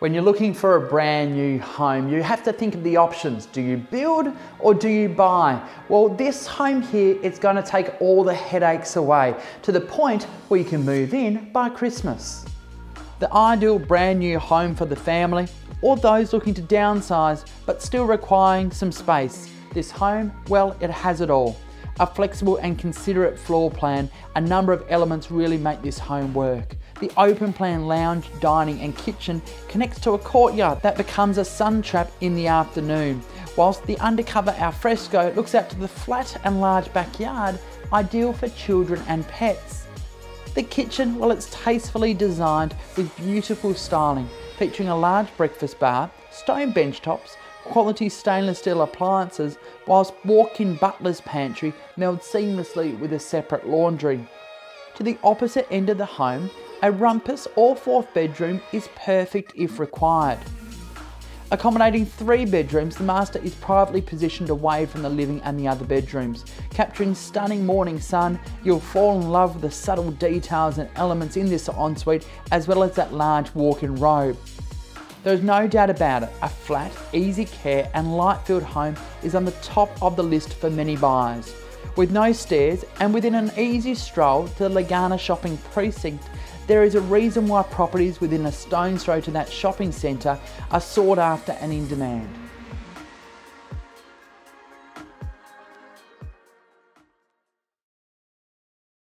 When you're looking for a brand new home, you have to think of the options. Do you build or do you buy? Well, this home here is going to take all the headaches away to the point where you can move in by Christmas. The ideal brand new home for the family or those looking to downsize but still requiring some space. This home, well, it has it all. A flexible and considerate floor plan, a number of elements really make this home work. The open plan lounge, dining and kitchen connects to a courtyard that becomes a sun trap in the afternoon, whilst the undercover alfresco looks out to the flat and large backyard, ideal for children and pets. The kitchen, well it's tastefully designed with beautiful styling, featuring a large breakfast bar, stone bench tops, quality stainless steel appliances, whilst walk-in butler's pantry meld seamlessly with a separate laundry. To the opposite end of the home, a rumpus or fourth bedroom is perfect if required. Accommodating three bedrooms, the master is privately positioned away from the living and the other bedrooms. Capturing stunning morning sun, you'll fall in love with the subtle details and elements in this ensuite, as well as that large walk-in robe. There's no doubt about it, a flat, easy care and light-filled home is on the top of the list for many buyers. With no stairs and within an easy stroll to the Legana shopping precinct, there is a reason why properties within a stone's throw to that shopping centre are sought after and in demand.